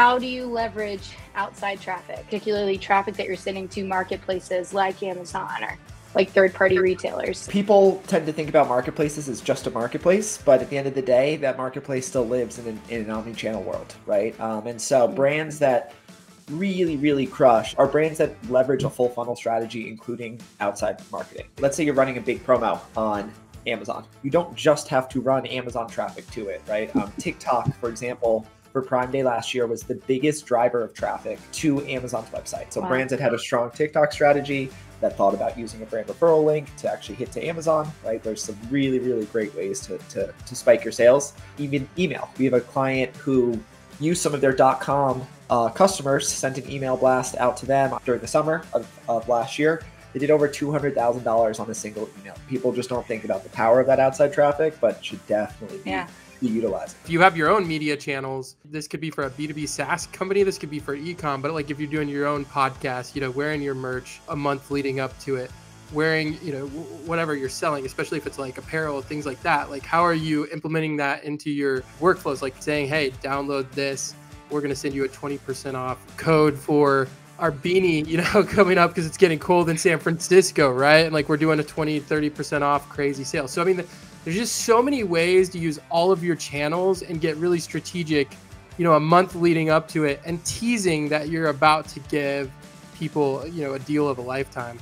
How do you leverage outside traffic, particularly traffic that you're sending to marketplaces like Amazon or like third party retailers? People tend to think about marketplaces as just a marketplace, but at the end of the day, that marketplace still lives in an, in an omni channel world, right? Um, and so mm-hmm. brands that really, really crush are brands that leverage a full funnel strategy, including outside marketing. Let's say you're running a big promo on Amazon. You don't just have to run Amazon traffic to it, right? Um, TikTok, for example, for Prime Day last year was the biggest driver of traffic to Amazon's website. So wow. brands that had a strong TikTok strategy that thought about using a brand referral link to actually hit to Amazon, right? There's some really, really great ways to, to, to spike your sales. Even email. We have a client who used some of their .com uh, customers, sent an email blast out to them during the summer of, of last year. They did over $200,000 on a single email. People just don't think about the power of that outside traffic, but should definitely be yeah be utilized. If you have your own media channels, this could be for a B2B SaaS company, this could be for ecom, but like if you're doing your own podcast, you know, wearing your merch a month leading up to it, wearing, you know, whatever you're selling, especially if it's like apparel, things like that, like how are you implementing that into your workflows? Like saying, hey, download this, we're going to send you a 20% off code for our beanie, you know, coming up because it's getting cold in San Francisco, right? And like we're doing a 20, 30% off crazy sale. So, I mean, the, there's just so many ways to use all of your channels and get really strategic, you know, a month leading up to it and teasing that you're about to give people, you know, a deal of a lifetime.